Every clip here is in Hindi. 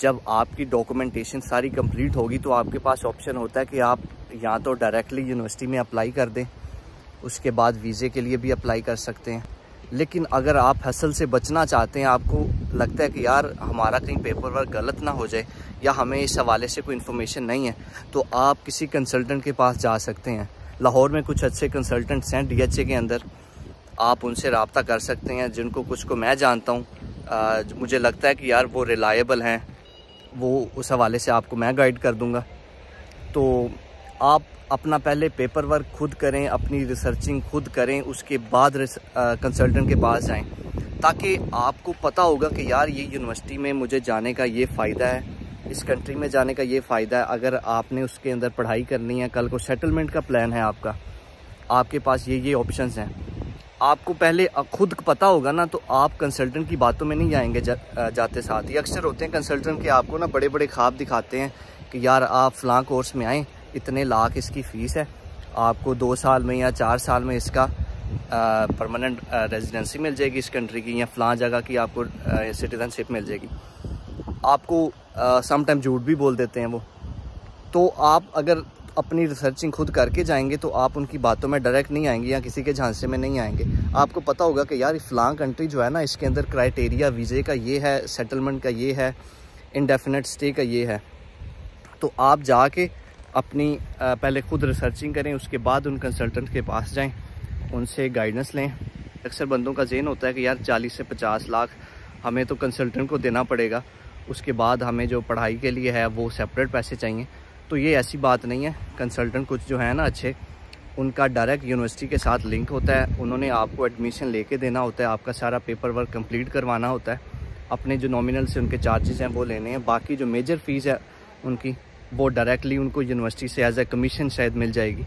जब आपकी डॉक्यूमेंटेशन सारी कंप्लीट होगी तो आपके पास ऑप्शन होता है कि आप या तो डायरेक्टली यूनिवर्सिटी में अप्लाई कर दें, उसके बाद वीज़े के लिए भी अप्लाई कर सकते हैं। लेकिन अगर आप हसल से बचना चाहते हैं, आपको लगता है कि यार हमारा कहीं पेपर वर्क गलत ना हो जाए, या हमें इस हवाले से कोई इन्फॉर्मेशन नहीं है तो आप किसी कंसल्टेंट के पास जा सकते हैं। लाहौर में कुछ अच्छे कंसल्टेंट्स हैं डीएचए के अंदर। आप उनसे रबता कर सकते हैं, जिनको कुछ को मैं जानता हूँ। मुझे लगता है कि यार वो रिलायबल हैं। वो उस हवाले से आपको मैं गाइड कर दूँगा। तो आप अपना पहले पेपर वर्क खुद करें, अपनी रिसर्चिंग खुद करें, उसके बाद कंसल्टेंट के पास जाएँ, ताकि आपको पता होगा कि यार ये यूनिवर्सिटी में मुझे जाने का ये फ़ायदा है, इस कंट्री में जाने का ये फ़ायदा है। अगर आपने उसके अंदर पढ़ाई करनी है, कल को सेटलमेंट का प्लान है आपका, आपके पास ये ये ऑप्शन हैं। आपको पहले खुद पता होगा ना तो आप कंसल्टेंट की बातों में नहीं जाएँगे जा, जाते साथ ही। अक्सर होते हैं कंसल्टेंट के आपको ना बड़े बड़े ख्वाब दिखाते हैं कि यार आप फ़लाँ कोर्स में आएँ इतने लाख इसकी फ़ीस है आपको दो साल में या चार साल में इसका परमानेंट रेजिडेंसी मिल जाएगी इस कंट्री की या फ़लाँ जगह की आपको सिटीज़नशिप मिल जाएगी। आपको सम टाइम झूठ भी बोल देते हैं वो। तो आप अगर अपनी रिसर्चिंग खुद करके जाएँगे तो आप उनकी बातों में डायरेक्ट नहीं आएँगे या किसी के झांसे में नहीं आएँगे। आपको पता होगा कि यार फ़लाँ कंट्री जो है ना, इसके अंदर क्राइटेरिया वीज़े का ये है सेटलमेंट का ये है इंडेफिनेट स्टे का ये है। तो आप जाके अपनी पहले खुद रिसर्चिंग करें, उसके बाद उन कंसल्टेंट के पास जाएँ, उनसे गाइडेंस लें। अक्सर बंदों का जेन होता है कि यार 40 से 50 लाख हमें तो कंसल्टेंट को देना पड़ेगा, उसके बाद हमें जो पढ़ाई के लिए है, वो सेपरेट पैसे चाहिए। तो ये ऐसी बात नहीं है। कंसल्टेंट कुछ जो है ना अच्छे, उनका डायरेक्ट यूनिवर्सिटी के साथ लिंक होता है। उन्होंने आपको एडमिशन लेके देना होता है, आपका सारा पेपर वर्क कंप्लीट करवाना होता है। अपने जो नॉमिनल से उनके चार्जेस हैं, वो लेने हैं। बाकी जो मेजर फ़ीस है उनकी, वो डायरेक्टली उनको यूनिवर्सिटी से एज ए कमीशन शायद मिल जाएगी।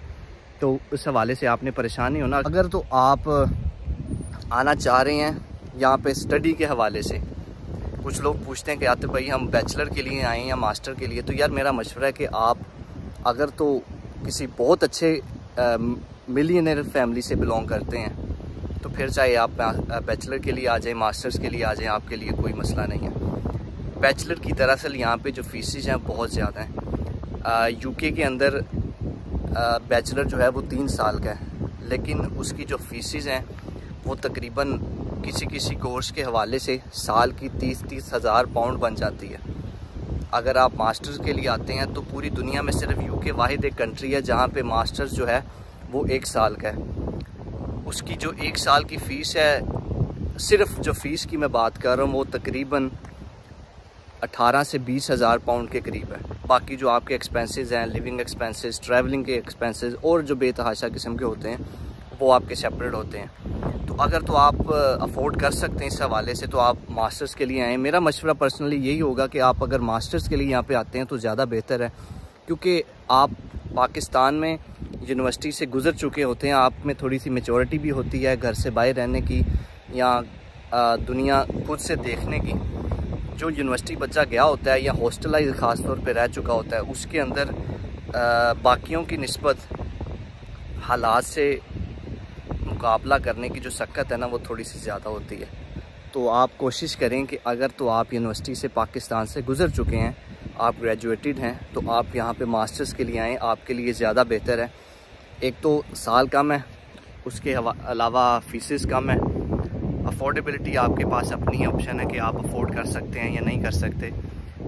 तो उस हवाले से आपने परेशान नहीं होना। अगर तो आप, आना चाह रहे हैं यहाँ पे स्टडी के हवाले से कुछ लोग पूछते हैं कि आते भाई हम बैचलर के लिए आए हैं या मास्टर के लिए तो यार मेरा मशवरा है कि आप अगर तो किसी बहुत अच्छे मिलियनर फैमिली से बिलोंग करते हैं तो फिर चाहे आप बैचलर के लिए आ जाएँ मास्टर्स के लिए आ जाएँ आपके लिए कोई मसला नहीं है। बैचलर की दरअसल यहाँ पे जो फीसिस हैं बहुत ज़्यादा हैं। यूके के अंदर आ, बैचलर जो है वो तीन साल का है लेकिन उसकी जो फीसिस हैं वो तकरीबन किसी किसी कोर्स के हवाले से साल की तीस तीस हज़ार पाउंड बन जाती है। अगर आप मास्टर्स के लिए आते हैं तो पूरी दुनिया में सिर्फ़ यूके वाहिद एक कंट्री है, जहाँ पे मास्टर्स जो है, वो एक साल का है। उसकी जो एक साल की फ़ीस है, सिर्फ़ जो फ़ीस की मैं बात कर रहा हूँ, वो तकरीबन 18 से बीस हज़ार पाउंड के करीब है। बाकी जो आपके एक्सपेंसेस हैं लिविंग एक्सपेंसेस ट्रैवलिंग के एक्सपेंसेस और जो बेतहाशा किस्म के होते हैं वो आपके सेपरेट होते हैं। तो अगर तो आप अफोर्ड कर सकते हैं इस हवाले से तो आप मास्टर्स के लिए आएँ। मेरा मशवरा पर्सनली यही होगा कि आप अगर मास्टर्स के लिए यहाँ पे आते हैं तो ज़्यादा बेहतर है। क्योंकि आप पाकिस्तान में यूनिवर्सिटी से गुज़र चुके होते हैं, आप में थोड़ी सी मेचोरिटी भी होती है घर से बाहर रहने की, या दुनिया खुद से देखने की। जो यूनिवर्सिटी बच्चा गया होता है या हॉस्टलाइज ख़ास तौर पर रह चुका होता है, उसके अंदर बाकियों की नस्बत हालात से मुकाबला करने की जो शक्कत है ना, वो थोड़ी सी ज़्यादा होती है। तो आप कोशिश करें कि अगर तो आप यूनिवर्सिटी से पाकिस्तान से गुज़र चुके हैं, आप ग्रेजुएटेड हैं तो आप यहाँ पे मास्टर्स के लिए आएँ, आपके लिए ज़्यादा बेहतर है। एक तो साल कम है, उसके अलावा फीसिस कम है। अफोर्डेबिलिटी आपके पास अपनी ऑप्शन है कि आप अफोर्ड कर सकते हैं या नहीं कर सकते।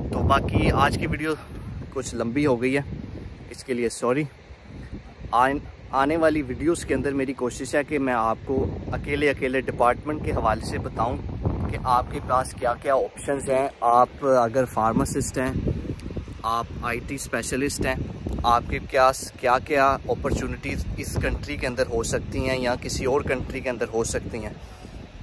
तो बाकी आज की वीडियो कुछ लंबी हो गई है, इसके लिए सॉरी आने वाली वीडियोस के अंदर मेरी कोशिश है कि मैं आपको अकेले अकेले डिपार्टमेंट के हवाले से बताऊँ कि आपके पास क्या क्या ऑप्शंस हैं। आप अगर फार्मासिस्ट हैं, आप आईटी स्पेशलिस्ट हैं, आपके पास क्या क्या अपॉर्चुनिटीज़ इस कंट्री के अंदर हो सकती हैं या किसी और कंट्री के अंदर हो सकती हैं।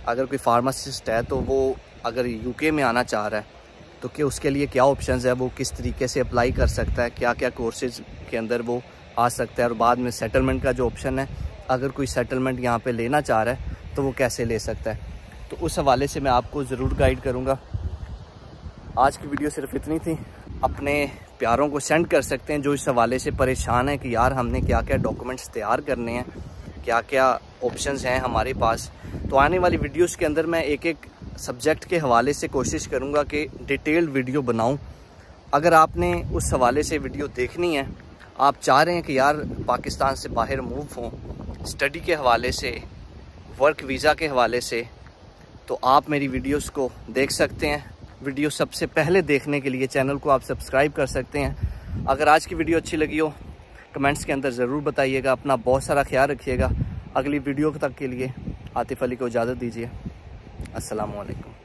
अगर कोई फार्मासिस्ट है तो वो अगर यूके में आना चाह रहा है तो क्या उसके लिए क्या ऑप्शंस है? वो किस तरीके से अप्लाई कर सकता है? क्या क्या कोर्सेज के अंदर वो आ सकता है और बाद में सेटलमेंट का जो ऑप्शन है, अगर कोई सेटलमेंट यहाँ पे लेना चाह रहा है तो वो कैसे ले सकता है? तो उस हवाले से मैं आपको ज़रूर गाइड करूँगा। आज की वीडियो सिर्फ़ इतनी थी। अपने प्यारों को सेंड कर सकते हैं जो इस हवाले से परेशान है कि यार हमने क्या क्या डॉक्यूमेंट्स तैयार करने हैं क्या क्या ऑप्शंस हैं हमारे पास। तो आने वाली वीडियोस के अंदर मैं एक एक सब्जेक्ट के हवाले से कोशिश करूँगा कि डिटेल्ड वीडियो बनाऊँ। अगर आपने उस हवाले से वीडियो देखनी है आप चाह रहे हैं कि यार पाकिस्तान से बाहर मूव हों स्टडी के हवाले से वर्क वीज़ा के हवाले से तो आप मेरी वीडियोस को देख सकते हैं। वीडियो सबसे पहले देखने के लिए चैनल को आप सब्सक्राइब कर सकते हैं। अगर आज की वीडियो अच्छी लगी हो कमेंट्स के अंदर ज़रूर बताइएगा, अपना बहुत सारा ख्याल रखिएगा। अगली वीडियो तक के लिए आतिफ अली को इजाज़त दीजिए। असलकम